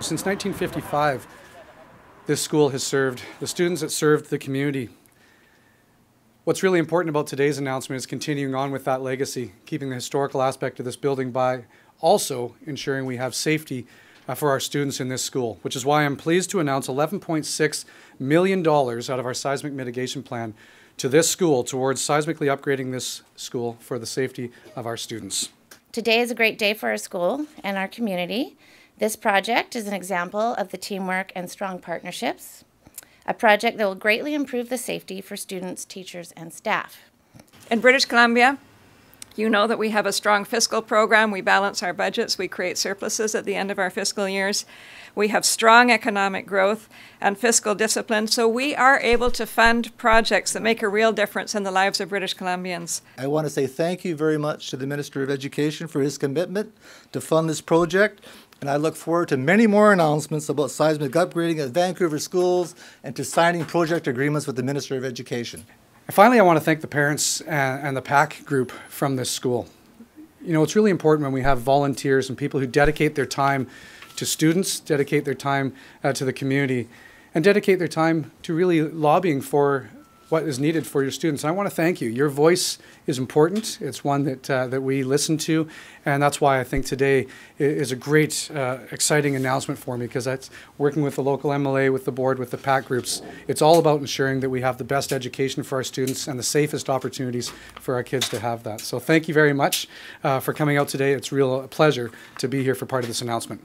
Since 1955, this school has served the students that served the community. What's really important about today's announcement is continuing on with that legacy, keeping the historical aspect of this building by also ensuring we have safety uh, for our students in this school, which is why I'm pleased to announce $11.6 million out of our seismic mitigation plan to this school towards seismically upgrading this school for the safety of our students. Today is a great day for our school and our community. This project is an example of the teamwork and strong partnerships, a project that will greatly improve the safety for students, teachers, and staff. In British Columbia, you know that we have a strong fiscal program. We balance our budgets. We create surpluses at the end of our fiscal years. We have strong economic growth and fiscal discipline, so we are able to fund projects that make a real difference in the lives of British Columbians. I want to say thank you very much to the Minister of Education for his commitment to fund this project, and I look forward to many more announcements about seismic upgrading at Vancouver schools and to signing project agreements with the Minister of Education. Finally, I want to thank the parents and, and the PAC group from this school. You know, it's really important when we have volunteers and people who dedicate their time to students, dedicate their time uh, to the community, and dedicate their time to really lobbying for what is needed for your students. And I want to thank you. Your voice is important. It's one that uh, that we listen to, and that's why I think today is a great, uh, exciting announcement for me because that's working with the local MLA, with the board, with the PAC groups. It's all about ensuring that we have the best education for our students and the safest opportunities for our kids to have that. So thank you very much uh, for coming out today. It's real pleasure to be here for part of this announcement.